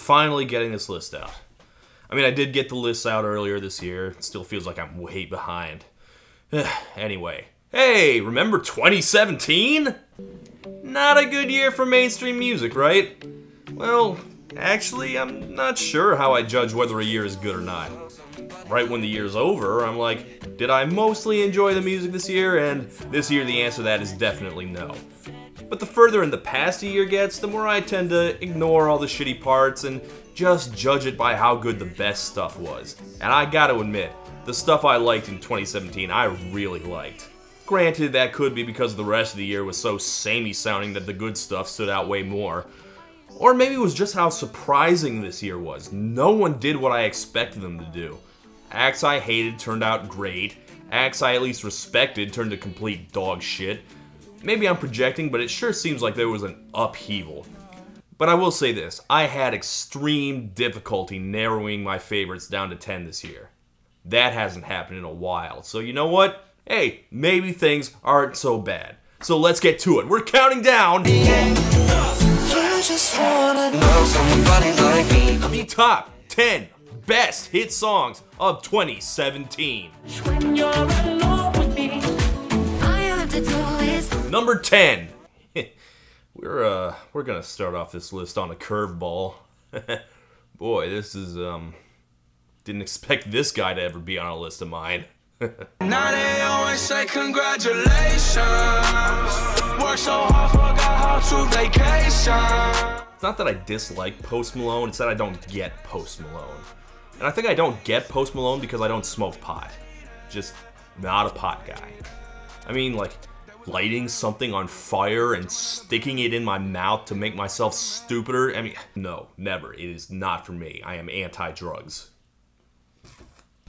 Finally getting this list out. I mean, I did get the list out earlier this year. It still feels like I'm way behind. anyway, hey, remember 2017? Not a good year for mainstream music, right? Well, actually, I'm not sure how I judge whether a year is good or not. Right when the year's over, I'm like, did I mostly enjoy the music this year? And this year, the answer to that is definitely no. But the further in the past a year gets, the more I tend to ignore all the shitty parts and just judge it by how good the best stuff was. And I gotta admit, the stuff I liked in 2017, I really liked. Granted, that could be because the rest of the year was so samey sounding that the good stuff stood out way more. Or maybe it was just how surprising this year was. No one did what I expected them to do. Acts I hated turned out great. Acts I at least respected turned to complete dog shit. Maybe I'm projecting, but it sure seems like there was an upheaval. But I will say this, I had extreme difficulty narrowing my favorites down to 10 this year. That hasn't happened in a while, so you know what? Hey, maybe things aren't so bad. So let's get to it. We're counting down. The top 10 best hit songs of 2017. Number 10. we're uh we're gonna start off this list on a curveball. Boy, this is um didn't expect this guy to ever be on a list of mine. now they always say congratulations. Work so hard, forgot how to vacation. It's not that I dislike Post Malone, it's that I don't get Post Malone. And I think I don't get Post Malone because I don't smoke pot. Just not a pot guy. I mean, like, lighting something on fire and sticking it in my mouth to make myself stupider? I mean, no, never. It is not for me. I am anti-drugs.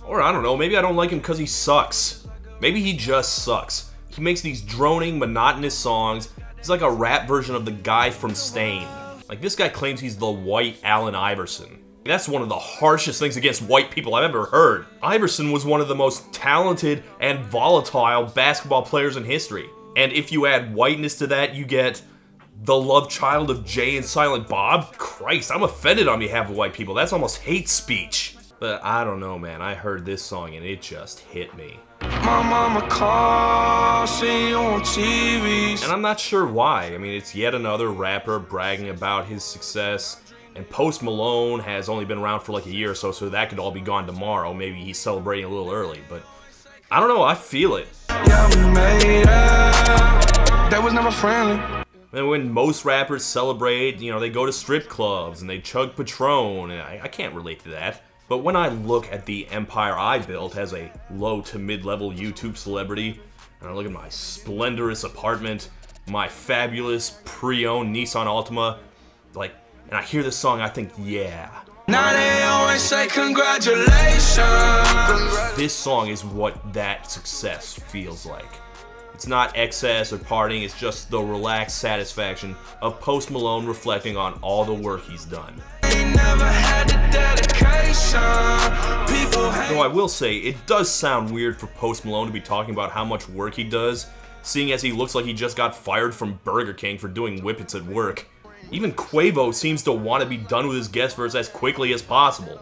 Or I don't know, maybe I don't like him because he sucks. Maybe he just sucks. He makes these droning, monotonous songs. He's like a rap version of the guy from Staind. Like, this guy claims he's the white Allen Iverson. That's one of the harshest things against white people I've ever heard. Iverson was one of the most talented and volatile basketball players in history. And if you add whiteness to that, you get the love child of Jay and Silent Bob? Christ, I'm offended on behalf of white people. That's almost hate speech. But I don't know, man. I heard this song and it just hit me. My mama call, see you on TV. And I'm not sure why. I mean, it's yet another rapper bragging about his success. And Post Malone has only been around for like a year or so, so that could all be gone tomorrow. Maybe he's celebrating a little early, but I don't know. I feel it. Yeah, we made it. That was never friendly. And when most rappers celebrate, you know, they go to strip clubs and they chug Patron, and I, I can't relate to that. But when I look at the empire I built as a low to mid-level YouTube celebrity, and I look at my splendorous apartment, my fabulous pre-owned Nissan Altima, like, and I hear this song, I think, yeah, now they always say congratulations. This song is what that success feels like. It's not excess or partying, it's just the relaxed satisfaction of Post Malone reflecting on all the work he's done. Though I will say, it does sound weird for Post Malone to be talking about how much work he does, seeing as he looks like he just got fired from Burger King for doing whippets at work. Even Quavo seems to want to be done with his guest verse as quickly as possible.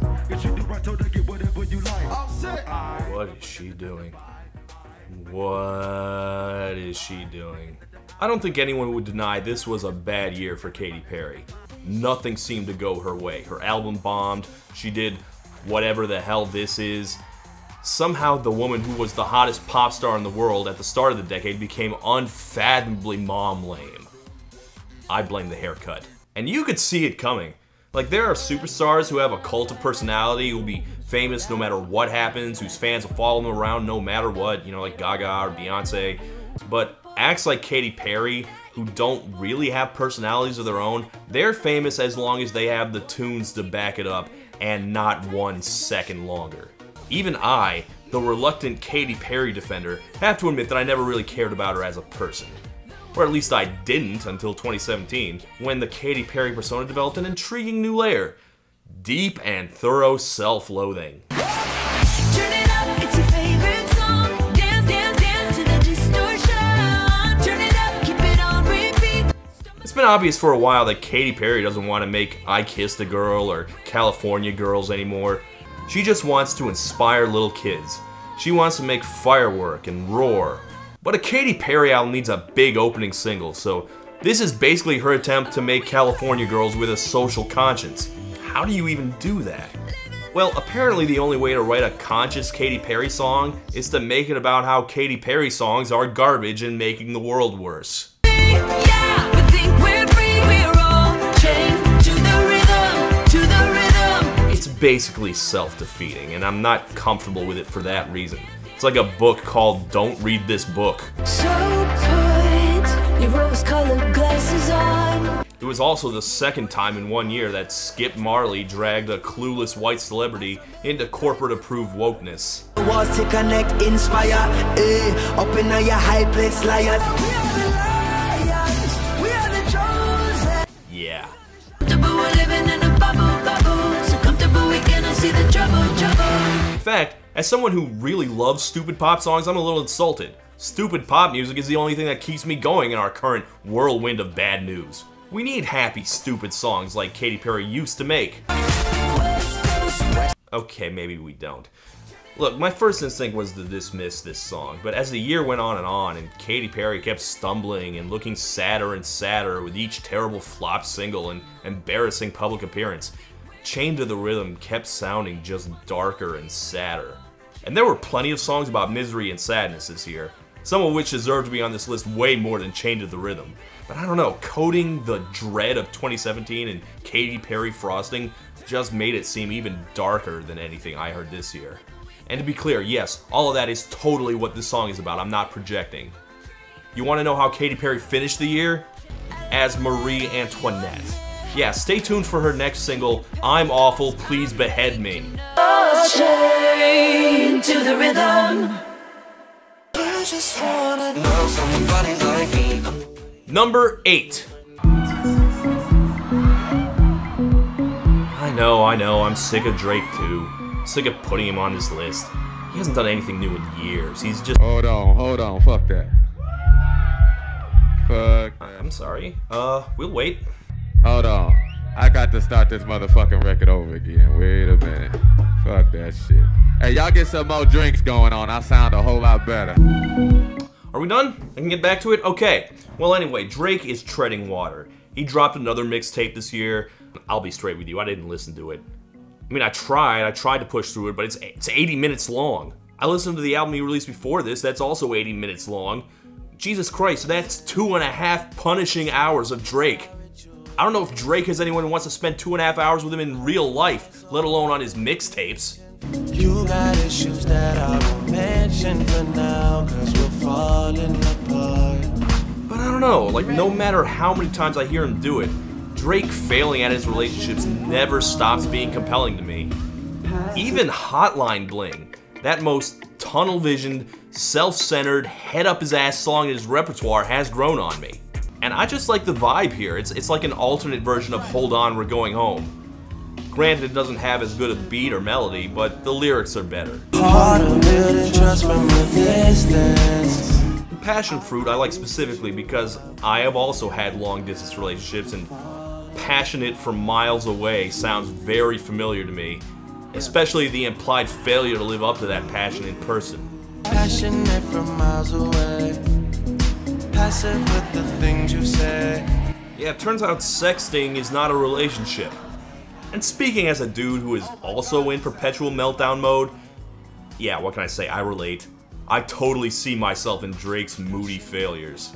What is she doing? What is she doing? I don't think anyone would deny this was a bad year for Katy Perry. Nothing seemed to go her way. Her album bombed. She did whatever the hell this is. Somehow the woman who was the hottest pop star in the world at the start of the decade became unfathomably mom lame. I blame the haircut. And you could see it coming. Like, there are superstars who have a cult of personality, who will be famous no matter what happens, whose fans will follow them around no matter what, you know, like Gaga or Beyonce. But acts like Katy Perry who don't really have personalities of their own, they're famous as long as they have the tunes to back it up and not one second longer. Even I, the reluctant Katy Perry defender, have to admit that I never really cared about her as a person. Or at least I didn't until 2017, when the Katy Perry persona developed an intriguing new layer deep and thorough self loathing. It's been obvious for a while that Katy Perry doesn't want to make I Kissed a Girl or California Girls anymore. She just wants to inspire little kids. She wants to make firework and roar. But a Katy Perry album needs a big opening single, so this is basically her attempt to make California Girls with a social conscience. How do you even do that? Well, apparently the only way to write a conscious Katy Perry song is to make it about how Katy Perry songs are garbage and making the world worse. It's basically self-defeating, and I'm not comfortable with it for that reason. It's like a book called Don't Read This Book. So it was also the second time in one year that Skip Marley dragged a clueless white celebrity into corporate-approved wokeness. As someone who really loves stupid pop songs, I'm a little insulted. Stupid pop music is the only thing that keeps me going in our current whirlwind of bad news. We need happy, stupid songs like Katy Perry used to make. Okay, maybe we don't. Look, my first instinct was to dismiss this song, but as the year went on and on, and Katy Perry kept stumbling and looking sadder and sadder with each terrible flop single and embarrassing public appearance, Chained to the Rhythm kept sounding just darker and sadder. And there were plenty of songs about misery and sadness this year, some of which deserve to be on this list way more than Chained to the Rhythm. But I don't know, coding the dread of 2017 and Katy Perry frosting just made it seem even darker than anything I heard this year. And to be clear, yes, all of that is totally what this song is about, I'm not projecting. You want to know how Katy Perry finished the year? As Marie Antoinette. Yeah, stay tuned for her next single, I'm Awful, Please Behead Me. Number 8. I know, I know, I'm sick of Drake too. Sick of putting him on this list. He hasn't done anything new in years. He's just. Hold on, hold on, fuck that. Fuck. I'm sorry. Uh, we'll wait. Hold on. I got to start this motherfucking record over again. Wait a minute. Fuck that shit. Hey, y'all get some more drinks going on. I sound a whole lot better. Are we done? I can get back to it? Okay. Well, anyway, Drake is treading water. He dropped another mixtape this year. I'll be straight with you. I didn't listen to it. I mean, I tried. I tried to push through it, but it's it's 80 minutes long. I listened to the album he released before this. That's also 80 minutes long. Jesus Christ, that's two and a half punishing hours of Drake. I don't know if Drake has anyone who wants to spend two and a half hours with him in real life, let alone on his mixtapes. Got issues that I won't mention for now, cause we're falling apart. But I don't know, like, no matter how many times I hear him do it, Drake failing at his relationships never stops being compelling to me. Even Hotline Bling, that most tunnel visioned, self centered, head up his ass song in his repertoire, has grown on me. And I just like the vibe here. It's, it's like an alternate version of Hold On, We're Going Home. Granted, it doesn't have as good a beat or melody, but the lyrics are better. Passion Fruit I like specifically because I have also had long distance relationships and passionate from miles away sounds very familiar to me, especially the implied failure to live up to that passion in person. Passionate from miles away passive with the things you say. Yeah, it turns out sexting is not a relationship. And speaking as a dude who is also in perpetual meltdown mode, yeah, what can I say? I relate. I totally see myself in Drake's moody failures.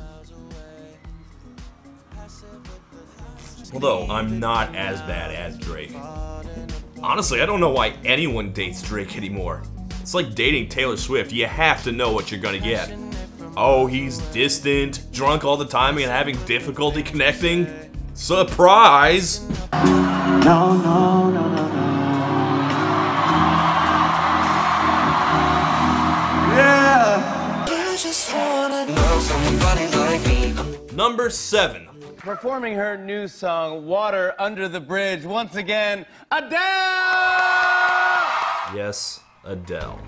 Although, I'm not as bad as Drake. Honestly, I don't know why anyone dates Drake anymore. It's like dating Taylor Swift, you have to know what you're gonna get. Oh, he's distant, drunk all the time, and having difficulty connecting? Surprise! No, no, no, no, no. Yeah. I just wanna love somebody like me. Number 7. Performing her new song, Water Under the Bridge, once again, Adele! Yes, Adele.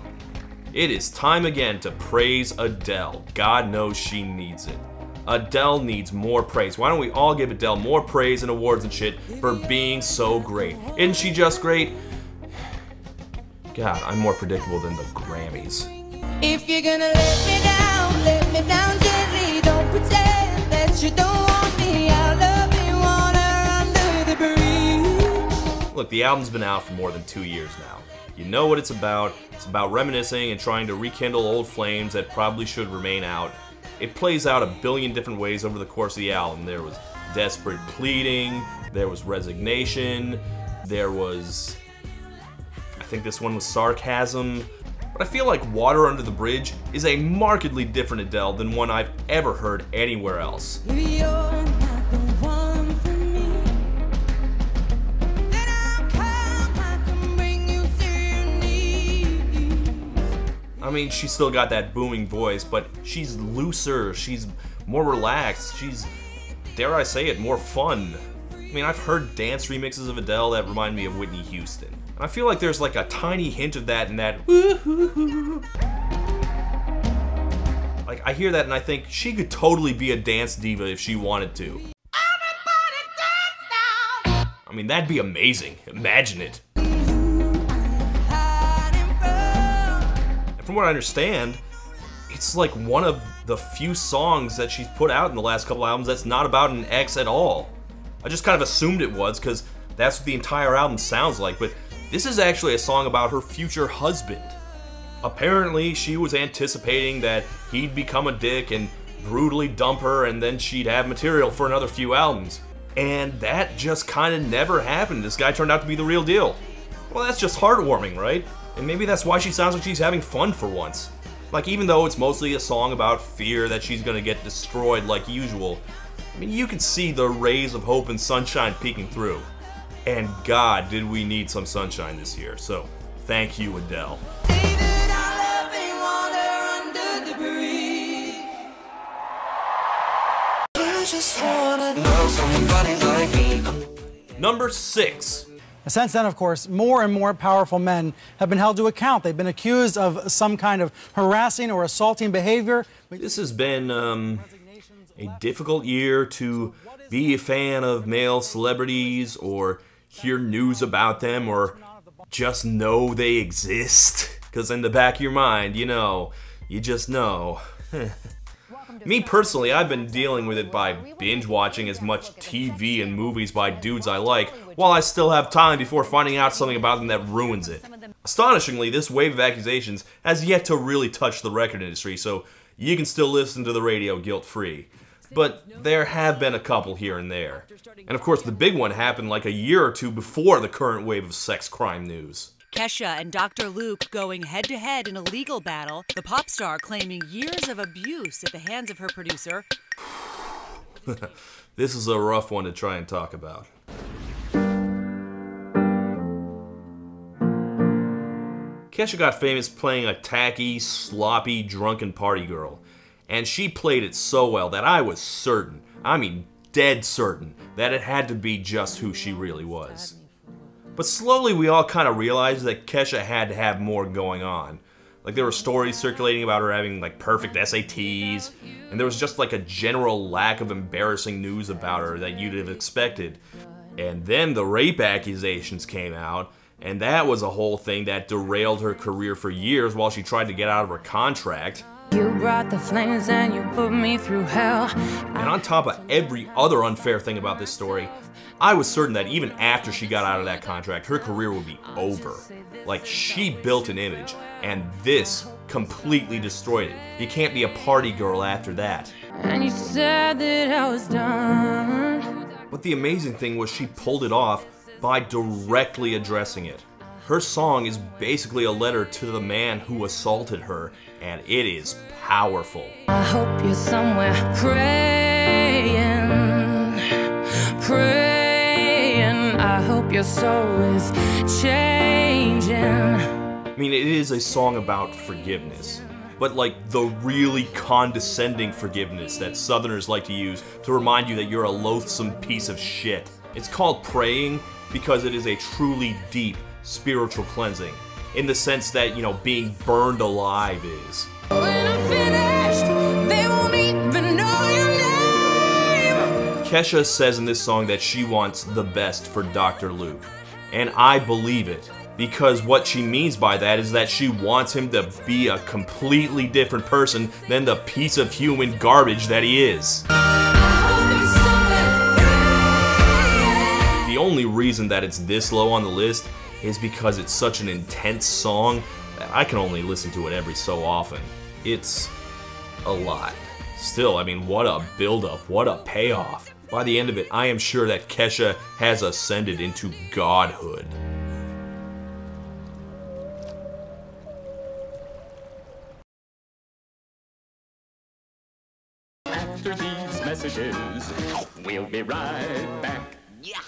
It is time again to praise Adele. God knows she needs it. Adele needs more praise. Why don't we all give Adele more praise and awards and shit for being so great? Isn't she just great? God, I'm more predictable than the Grammys. If you're gonna let me down, let me down gently. Don't pretend that you don't want me. I'll love you, under the bridge. Look, the album's been out for more than two years now. You know what it's about. It's about reminiscing and trying to rekindle old flames that probably should remain out. It plays out a billion different ways over the course of the album. There was desperate pleading, there was resignation, there was. I think this one was sarcasm. But I feel like Water Under the Bridge is a markedly different Adele than one I've ever heard anywhere else. You're I mean, she's still got that booming voice, but she's looser, she's more relaxed, she's, dare I say it, more fun. I mean, I've heard dance remixes of Adele that remind me of Whitney Houston. And I feel like there's like a tiny hint of that in that. Like, I hear that and I think she could totally be a dance diva if she wanted to. I mean, that'd be amazing. Imagine it. From what I understand, it's like one of the few songs that she's put out in the last couple albums that's not about an ex at all. I just kind of assumed it was because that's what the entire album sounds like, but this is actually a song about her future husband. Apparently, she was anticipating that he'd become a dick and brutally dump her, and then she'd have material for another few albums. And that just kind of never happened. This guy turned out to be the real deal. Well, that's just heartwarming, right? And maybe that's why she sounds like she's having fun for once. Like, even though it's mostly a song about fear that she's gonna get destroyed like usual, I mean, you can see the rays of hope and sunshine peeking through. And God, did we need some sunshine this year. So, thank you, Adele. David, I love you, water under the bridge. I just wanna love somebody like me. Number six. Since then, of course, more and more powerful men have been held to account. They've been accused of some kind of harassing or assaulting behavior. This has been um, a difficult year to be a fan of male celebrities or hear news about them or just know they exist. Because in the back of your mind, you know, you just know. Me personally, I've been dealing with it by binge watching as much TV and movies by dudes I like, while I still have time before finding out something about them that ruins it. Astonishingly, this wave of accusations has yet to really touch the record industry, so you can still listen to the radio guilt free. But there have been a couple here and there. And of course, the big one happened like a year or two before the current wave of sex crime news. Kesha and Dr. Luke going head to head in a legal battle, the pop star claiming years of abuse at the hands of her producer. This is a rough one to try and talk about. Kesha got famous playing a tacky, sloppy, drunken party girl. And she played it so well that I was certain, I mean dead certain, that it had to be just who she really was. But slowly we all kind of realized that Kesha had to have more going on. Like there were stories circulating about her having like perfect SATs, and there was just like a general lack of embarrassing news about her that you'd have expected. And then the rape accusations came out, and that was a whole thing that derailed her career for years while she tried to get out of her contract. You brought the flames and you put me through hell. And on top of every other unfair thing about this story, I was certain that even after she got out of that contract, her career would be over. Like, she built an image, and this completely destroyed it. You can't be a party girl after that. And you said that I was done. But the amazing thing was she pulled it off by directly addressing it. Her song is basically a letter to the man who assaulted her, and it is powerful. I hope you're somewhere praying, praying. I hope your soul is changing. I mean, it is a song about forgiveness, but like the really condescending forgiveness that Southerners like to use to remind you that you're a loathsome piece of shit. It's called praying because it is a truly deep spiritual cleansing, in the sense that, you know, being burned alive is. When I'm finished, they won't even know your name. Kesha says in this song that she wants the best for Dr. Luke. And I believe it. Because what she means by that is that she wants him to be a completely different person than the piece of human garbage that he is. The only reason that it's this low on the list is because it's such an intense song that I can only listen to it every so often. It's a lot. Still, I mean, what a build up, what a payoff. By the end of it, I am sure that Kesha has ascended into godhood. After these messages, we'll be right back. Yeah.